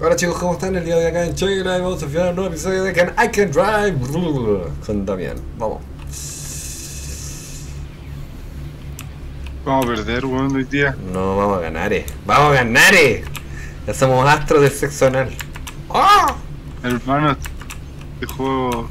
Hola chicos, ¿cómo están? El día de hoy acá en Chile vamos a filmar un nuevo episodio de Can I Can Drive con Damián. Vamos. Vamos a perder, weón, hoy día. No, vamos a ganar, eh. ¡Vamos a ganar, eh! Ya somos astros del sexo anal. ¡Ah! Hermano, este juego.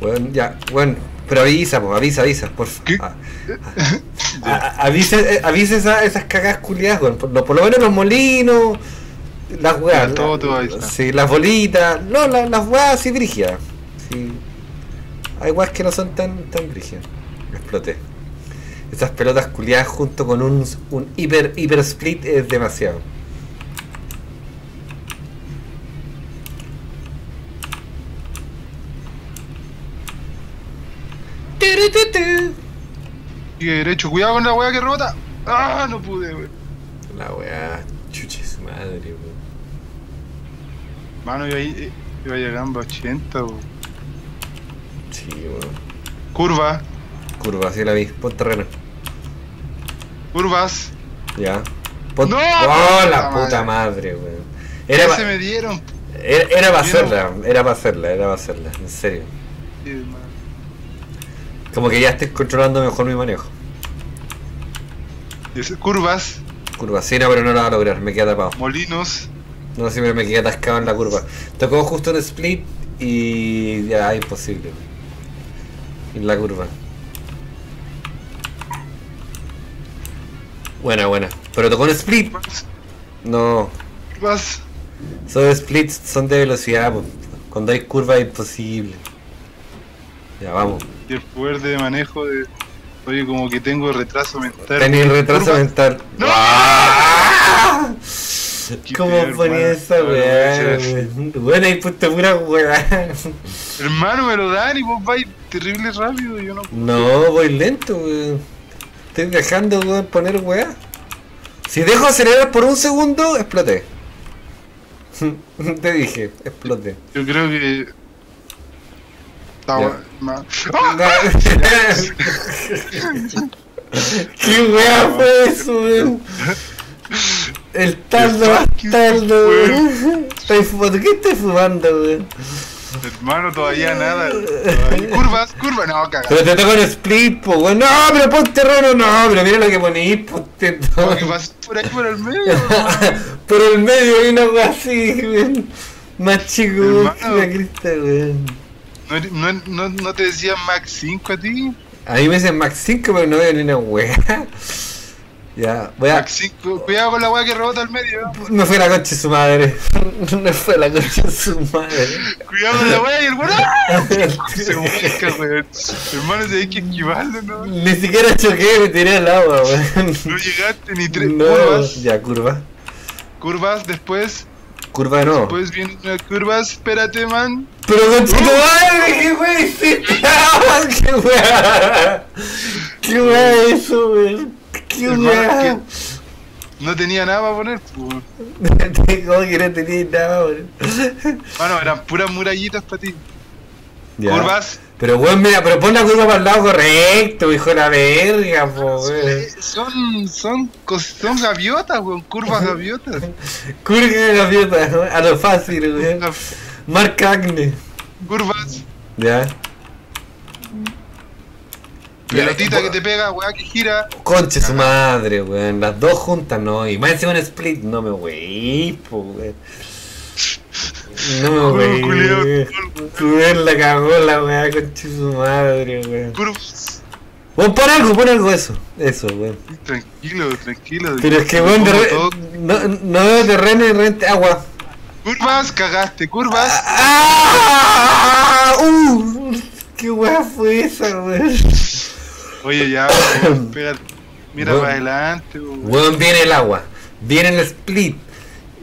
Bueno, ya, bueno, pero avisa, pues, avisa, avisa, por favor. ¿Qué? Ah, avisa, eh, avisa esa- esas cagas culiadas, weón. Por lo menos los molinos, las weas. Todo. Sí, las bolitas. No, la- las weas. Sí. Hay weas que no son tan, tan brígidas. Exploté. Esas pelotas culiadas junto con un, un hiper, hiper split es demasiado. Sigue derecho, cuidado con la weá que rebota. Ah, no pude, weón. La weá, chuche su madre, weón. Mano, eh, iba llegando a 80, weón. Sí, weón. Curva, Curva, así la vi. Pon terreno. curvas. Ya. Pon... ¡No! ¡Oh, la Puta puta madre, weón! Era pa- se me dieron. era, era para hacerla, era para hacerla, era para hacerla, en serio. Sí. Como que ya estoy controlando mejor mi manejo. Curvas, Curva, sí, no, pero no la va a lograr, me queda tapado. molinos. No, siempre me quedé atascado en la curva. Tocó justo un split y ya, imposible. En la curva. Buena, buena. Pero tocó un split. No, curvas. esos splits son de velocidad. po. Cuando hay curva es imposible. Ya, vamos. Y el poder de manejo de. Oye, como que tengo retraso mental. Tenés retraso mental. ¡No! ¡Ah! ¿Cómo ponía esa weá? Bueno, ahí puesto pura weá. Hermano, me lo dan y vos vais terrible rápido. y Yo no. No, voy lento, weón. Estoy dejando, weón, poner weá. Si dejo acelerar por un segundo, exploté. Te dije, exploté. Yo creo que. Está ¡Ah! ¿Qué weá fue eso, weón? El weón. Estoy fumando. ¿Qué estoy fumando, weón? Hermano, todavía nada. todavía- Curvas, curvas. No, Pero cagada. te toca un split, po, weón. No, pero pon terreno, no, pero mira lo que ponís, ponte todo. Por ahí por el medio. Por el medio hay una weá así, weón. Más chico, Hermano. la crista, weón. ¿No, no, no, no te decían Max 5 a ti? A mí me dicen Max 5, pero no veo ni una weá. Ya, voy a. Max 5. Cuidado con la weá que rebota al medio. Me fue la concha de su madre. Me fue la concha de su madre. Cuidado con la weá y el weón. ¡ah! Se busca, weón. Hermano, hay que esquivarlo, ¿no? Ni siquiera choqué, me tiré al agua, weón. No llegaste ni tres No, curvas. ya, curva. Curvas, después. Curva nuevo. Después vienen unas curvas. Espérate, man. Pero concha de tu madre, qué hiciste. Qué weá. Qué weá eso, weón. Qué. No tenía nada para poner. Como que no tenía nada, weón. Mano, eran puras murallitas para ti. Ya. Curvas. Pero weón, mira, pero pon la curva para el lado correcto, hijo de la verga, po, weón. Eh, Son, son, cos- son gaviotas, weón. Curvas gaviotas. Curva de gaviota, a lo fácil, weón. Marca acne. Curvas. Ya. Pelotita que te pega, weá, que gira. Conche su madre, weón. Las dos juntas, no. Y más encima un split, no me wey, po, weón. No me wey. Weón, la cagó la weá, conche su madre, weón. Curvas. Weón, pon algo, pon algo eso. Eso, weón. Tranquilo, tranquilo. Pero es que, weón, no, no veo terreno y de repente agua. Curvas, cagaste. Curvas. ¡Ah! ¡Uh! ¿Qué weá fue esa, weón? Oye, ya, weón, pégate. Mira Weón. para adelante, weón. Weón, viene el agua. Viene el split.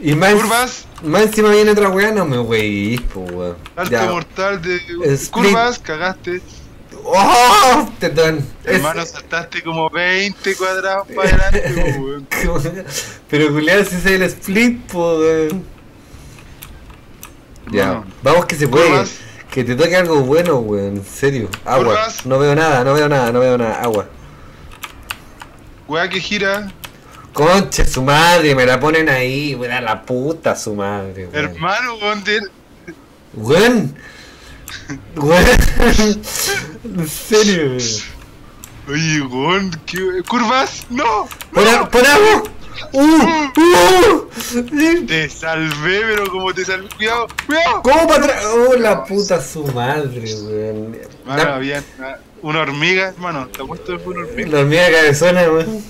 Y más, Curvas. más encima viene otra weá, no me wey, po, weón. Alto mortal de Split. curvas, cagaste. ¡Oh! Es- Hermano, saltaste como 20 cuadrados para adelante, weón. Pero culiado, si es el split, po, weón. Ya, Bueno. vamos que se puede. Curvas. Que te toque algo bueno, weón. En serio. Agua. No veo nada, no veo nada, no veo nada. Agua. Weá que gira. Conche su madre, me la ponen ahí, weón, a la puta su madre, weón. Hermano, weón, de- Weón. Weón. En serio, weón. Oye, weón, ¿qué- curvas, no. ¡Pon, a- pon algo! ¡Uh! ¡Uh! Te salvé, pero como te salvé, cuidado, cuidado. ¿Cómo para atrás? ¡Oh, la puta su madre, weón! Mano, había una, una hormiga, hermano. Te apuesto que fue una hormiga. la hormiga cabezona, weón.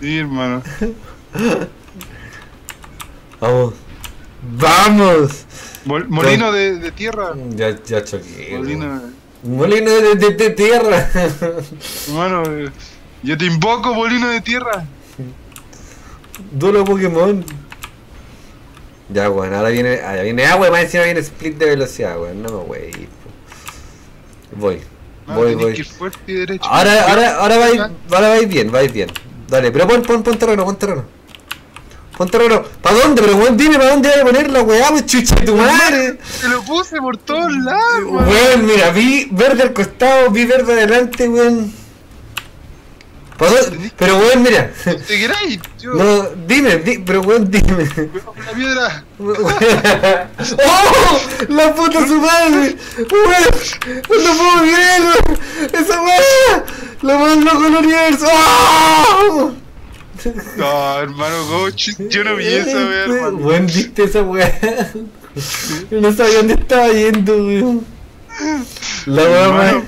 Sí, hermano. Vamos. ¡Vamos! Mol- molino de, de tierra. Ya, ya choqué. Molino. Molino de, de- de tierra. Hermano, eh, yo te invoco, molino de tierra. Duelo Pokémon. Ya, weón, ahora viene, ahora viene agua y más encima viene split de velocidad, weón. No me voy. Voy. Mano, Voy, tenés voy. que ir fuerte y derecho. Ahora, ahora, ahora vais, ahora vais bien, vais bien. Dale, pero pon, pon, pon terreno, pon terreno. Pon terreno. ¿Para dónde? Pero weón, dime para dónde voy a poner la weá, pues chucha tu madre. Te lo puse por todos lados, weón. Weón, mira, vi verde al costado, vi verde adelante, weón. Pero weón, mira. ¿Te queráis? Yo, No, dime, di- pero weón, dime. la piedra. ¡Oh! ¡La puta su madre! ¡Weón! ¡No puedo creer! weón! ¡Esa weá! ¡La más loco del universo! ¡Oh! No, hermano, coach, yo no vi esa, weón, hermano. Weón, viste esa weá. No sabía dónde estaba yendo, weón. La weá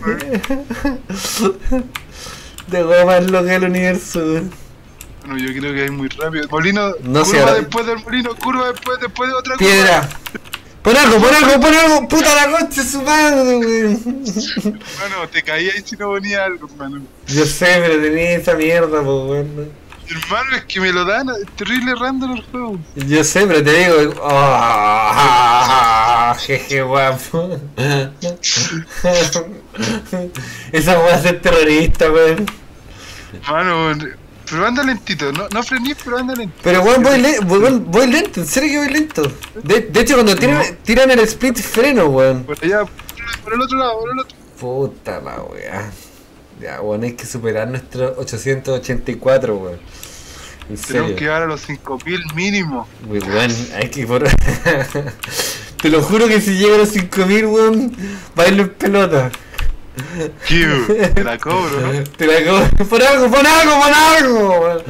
Hermano, La weá más loca del universo. Bueno, yo creo que es muy rápido. Molino, No curva después del molino, curva después, después de otra Piedra. Pon algo, pon algo, pon algo. Puta la concha de su madre, weón. Hermano, te caía y si no ponía algo, hermano. Yo sé, pero tenía esa mierda, pues, weón. Hermano, es que me lo dan, es terrible random el juego. Yo sé, pero te digo. Oh, jeje, guapo. Esa weá es terrorista, weón. Hermano, pero anda lentito, no, no frenís, pero anda lento. Pero weón, voy, le voy, voy lento, en serio que voy lento. De, de hecho, cuando tiran, tiran el split freno, weón. Por allá, por el otro lado, por el otro. Puta la weá. Ya, weón, hay que superar nuestro 884, weón. En Tenemos que llegar a los 5000 mínimo. Muy weón, hay que por... Te lo juro que si llego a los 5000, weón, bailo en pelota. Q, te la cobro, ¿no? Te la cobro. Pon algo, pon algo, pon algo, weón.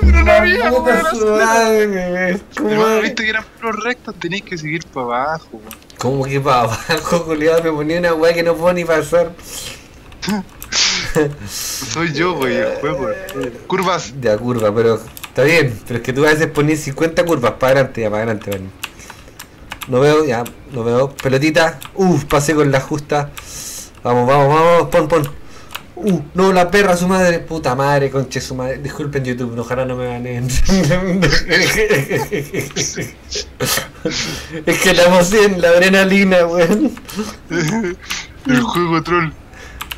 Pero no había, weón, su madre, weón. ¿Cómo, Hermano, viste que eran puros rectos, tenéis que seguir para abajo, weón. ¿Cómo que para abajo, culiado? Me ponía una weá que no puedo ni pasar. Soy yo, güey, el juego. Curvas. Ya, curva, pero está bien. Pero es que tú a veces ponías 50 curvas para adelante, ya para adelante, weón. No veo, ya, no veo. Pelotita. Uf, pasé con la justa. Vamos, vamos, vamos, pon, pon. Uh, no, la perra, su madre. Puta madre, conche su madre. Disculpen YouTube, ojalá no me ganen. es que la emoción, la adrenalina, weón. El juego troll.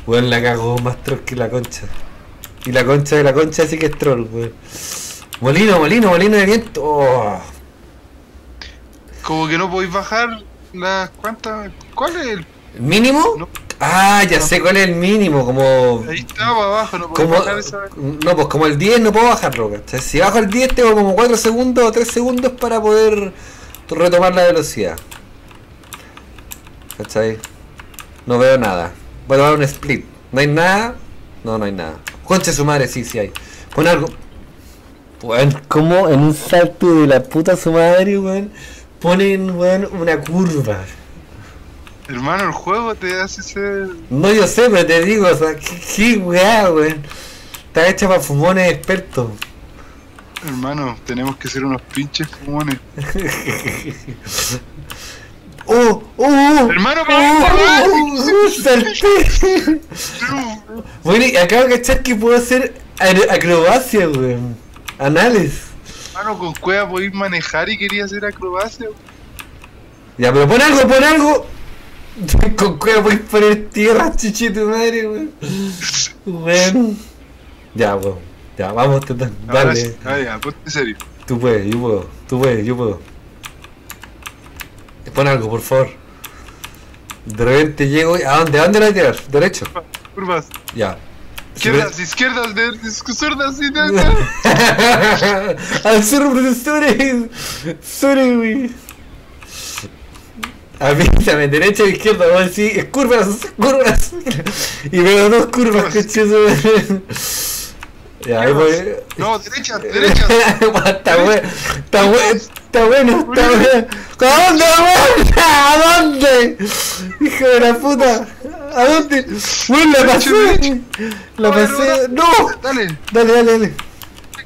Weón, la cagó más troll que la concha. Y la concha de la concha sí que es troll, weón. Molino, molino, molino de viento. Oh. Como que no podéis bajar las cuantas. ¿Cuál es el.? ¿El mínimo? No. Ah, ya sé cuál es el mínimo, como... Ahí estaba abajo, no como bajar esa. no, pues como el 10 no puedo bajarlo, ¿cachai? Si bajo el 10 tengo como 4 segundos o 3 segundos para poder retomar la velocidad. ¿Cachai? No veo nada. Voy a tomar un split. ¿No hay nada? No, no hay nada. Concha su madre, sí, sí hay. Pon algo. Weón, como en un salto de la puta su madre, weón, ponen, weón, una curva. Hermano, el juego te hace ser. No, yo sé, pero te digo, o sea, qué, qué weá, weón. Está hecha para fumones expertos. Hermano, tenemos que ser unos pinches fumones. ¡Oh! ¡Oh! Hermano, ¡Oh! ¡Salté! Bueno, y acabo de cachar que puedo hacer acrobacia, weón. Anales. Hermano, con cueva podéis manejar y quería hacer acrobacia. Ya, pero pon algo, pon algo. Con cueva a poner tierra, chichito madre, weón. Weón. Ya, weón. Ya, vamos. Ahora Dale. sí, ah, ya, ponte serio. Tú puedes, yo puedo. Tú puedes, yo puedo. Pon algo, por favor. De repente llego y... ¿A dónde? ¿A dónde la voy a tirar? ¿Derecho? Curvas. Ya. Izquierdas, izquierdas, de, de, zurdas, y. Al sur. Sorry, güey. Avísame, derecha o izquierda, voy a decir, curvas, curvas. Y veo dos curvas, coches. Ya, ahí voy. No, derecha, derecha. está bueno, está bueno, está bueno. ¿A dónde, weón? ¿A dónde? Hijo de la puta. ¿A dónde? Weón, la pasé. La pasé. No. Dale, Dale, dale, dale.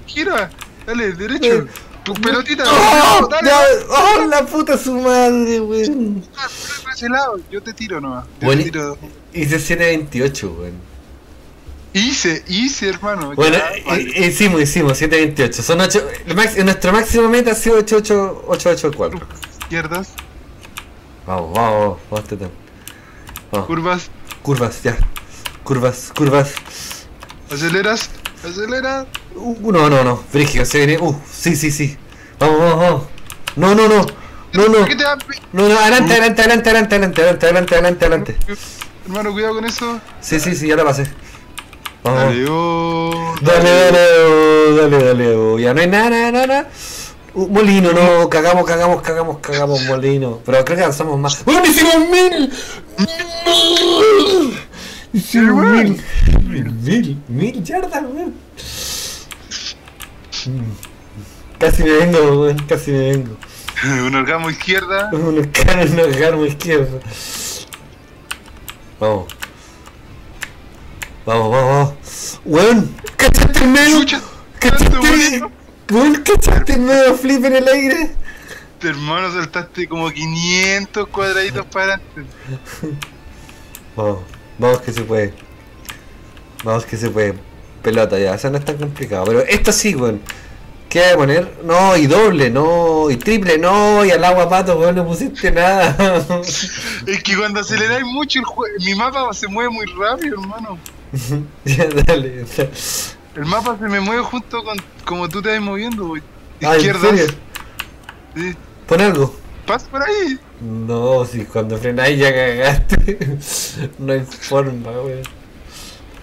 gira. Dale, derecho. Tu pelotita. ¡Oh! dale. ¡Oh, la puta su madre, weón! Ah, por ese lado, yo te tiro nomás. Yo Bueno, te tiro. Hice 728, weón. Hice, hice, hermano. Bueno, ya, vale. hi- hicimos, hicimos, 728. Son 8. el max- nuestro máximo meta ha sido 88, 884. Izquierdas, Vamos, vamos, vamos, tetón. Vamos. curvas, Curvas, ya. Curvas, curvas. aceleras, acelera. Uh, no, no, no. Brígido, se viene. Uh, sí, sí, sí. Vamos, vamos, vamos. No, no, no. No, no. No, no, adelante, adelante, adelante, adelante, adelante, adelante, adelante, adelante, adelante. Hermano, cuidado con eso. Sí, sí, sí, ya la pasé. Vamos. Dale, oh, Dale, dale, oh, dale, dale, oh. ya no hay nada, nada, nada. Uh, molino, no, cagamos, cagamos, cagamos, cagamos, molino. Pero creo que avanzamos más. ¡Bueno, hicimos mil! ¡Mil! Hicimos mil. Mil, mil, mil yardas, weón. Casi me vengo, weón, casi me vengo. Un orgasmo izquierda. No agarro izquierda. Vamos. Vamos, vamos, vamos. Weón, ¿cachaste el medio? Chucha, ¿Cachaste? tanto bonito. Weón, ¿cachaste el medio flip en el aire? Hermano, saltaste como 500 cuadraditos para adelante. Vamos, vamos que se puede. Vamos que se puede. Pelota ya, eso no es tan complicado. Pero esto sí, weón. ¿Qué hay a poner? No, y doble, no, y triple, no, y al agua pato, weón, no pusiste nada. Es que cuando aceleráis mucho, el jue- mi mapa se mueve muy rápido, hermano. ya, dale. El mapa se me mueve junto con como tú te vas moviendo, güey. Ah. Sí. Pon algo. Pasa por ahí. No, si cuando frenáis ya cagaste. no hay forma, weón.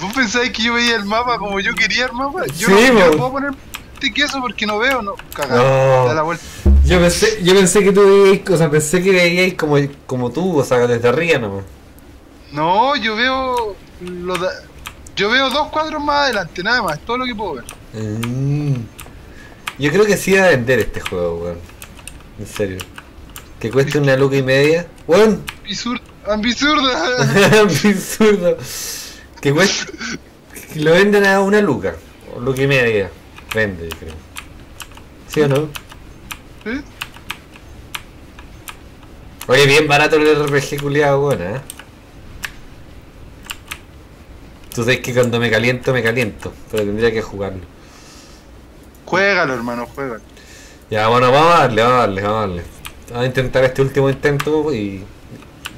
¿Vos pensáis que yo veía el mapa como yo quería el mapa? Yo Sí, no, yo no bo. puedo poner este queso porque no veo, no. No. Cagado. Da la vuelta. Yo pensé, yo pensé que tú veíais, o sea, pensé que veíais como, como tú, o sea, desde arriba nomás. No, yo veo. Lo da- Yo veo dos cuadros más adelante, nada más, todo lo que puedo ver. Mm. Yo creo que sí iba a vender este juego, weón. En serio. Que cueste una luca y media. Weón, Ambisur- Ambisurda. absurdo. Que cueste. Que lo venden a una luca. O luca y media. Vende, yo creo. ¿Sí o no? Oye, bien barato el RPG culiado, weón, ¿eh? Tú sabes que cuando me caliento, me caliento. Pero tendría que jugarlo. Juégalo, hermano, juégalo. Ya, bueno, vamos a darle, vamos a darle, vamos a darle. Vamos a intentar este último intento y,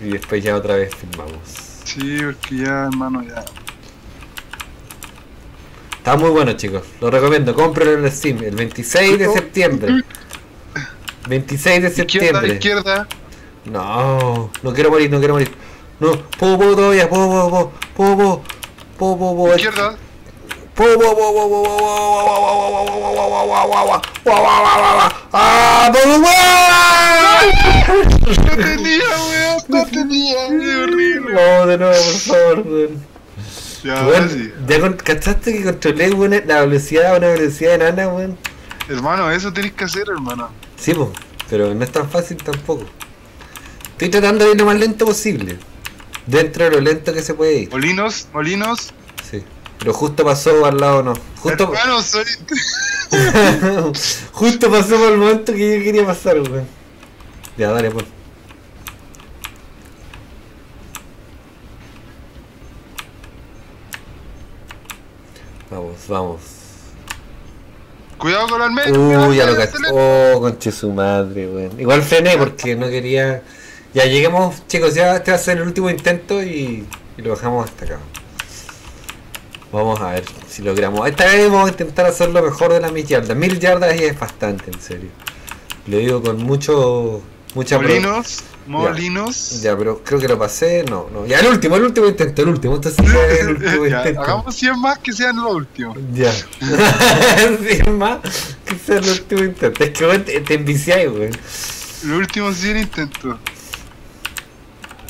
y después ya otra vez filmamos. Sí, porque ya, hermano, ya. Está muy bueno, chicos. Lo recomiendo. Cómprenlo en el Steam el 26 de septiembre. 26 de septiembre. Izquierda, izquierda. No, no quiero morir, no quiero morir. No, puedo, puedo todavía, puedo, puedo, puedo, puedo, puedo, puedo. Izquierda. No tenía, weón, no tenía. Qué horrible. No, de nuevo, por favor, weón. Ya, sí. ya con- ¿cachaste que controlé weón, la velocidad a una velocidad enana, weón? Hermano, eso tenés que hacer, hermano. Sí, po, pero no es tan fácil tampoco. Estoy tratando de ir lo más lento posible. Dentro de lo lento que se puede ir. Molinos, molinos. Pero justo pasó al lado, no. Justo, Hermano, soy. justo pasó por el momento que yo quería pasar, weón. Ya, dale, pues. Vamos, vamos. Cuidado con el medio. Uy, cuidado, ya lo caché. Oh, conche su madre, weón. Igual frené porque no quería. Ya lleguemos, chicos, ya este va a ser el último intento y, y lo dejamos hasta acá. Vamos a ver si logramos. Esta vez vamos a intentar hacer lo mejor de las mil yardas. Mil yardas ya es bastante, en serio. Lo digo con mucho. Mucha pro- Molinos. Molinos. Ya, pero creo que lo pasé. No, no. Ya, el último, el último intento, el último. Entonces, el último Ya, intento. hagamos 100 más que sean los últimos. Ya. Sí, más que sea el último intento. Es que weón, te, te enviciáis, weón. Los últimos 100 intentos.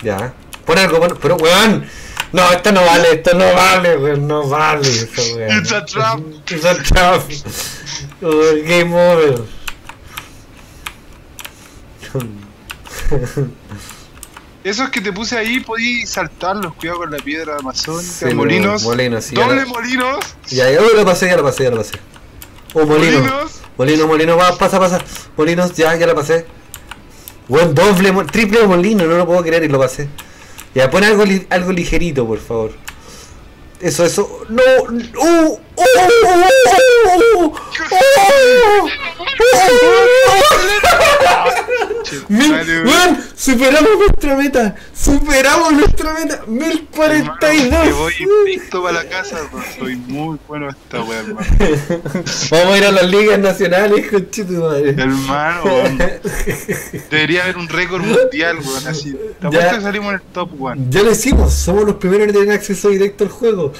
Ya. Pon algo, pon- pero weón. No, esto no vale, esto no vale, weón. No vale eso, weón. It's a trap. It's a trap. Game over. Esos que te puse ahí, podí saltarlos. Cuidado con la piedra amazónica. Sí, molinos. molinos, sí, ya Doble lo- molinos. Ya, ya lo pasé, ya lo pasé, ya lo pasé. Oh, molino. Molinos. Molino, molino, va, pasa, pasa. Molinos, ya, ya lo pasé. Buen doble, triple molino, no lo puedo creer y lo pasé. Ya, pon algo, li- algo ligerito, por favor. Eso, eso. No, uh, uh, uh, uh, uh, uh, Mil, superamos nuestra meta, superamos nuestra meta, 1042. Que voy listo para la casa, pues, soy muy bueno esta wea, hermano. Vamos a ir a las ligas nacionales, conchito madre. Hermano, weón. debería haber un récord mundial, weón, así. Que salimos en el top one. Ya lo hicimos, somos los primeros en tener acceso directo al juego.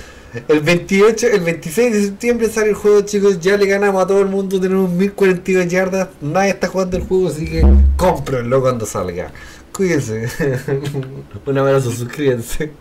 El 28, el 26 de septiembre sale el juego, chicos. Ya le ganamos a todo el mundo, tenemos 1042 yardas. Nadie está jugando el juego, así que cómprenlo cuando salga. Cuídense. Un abrazo, suscríbanse.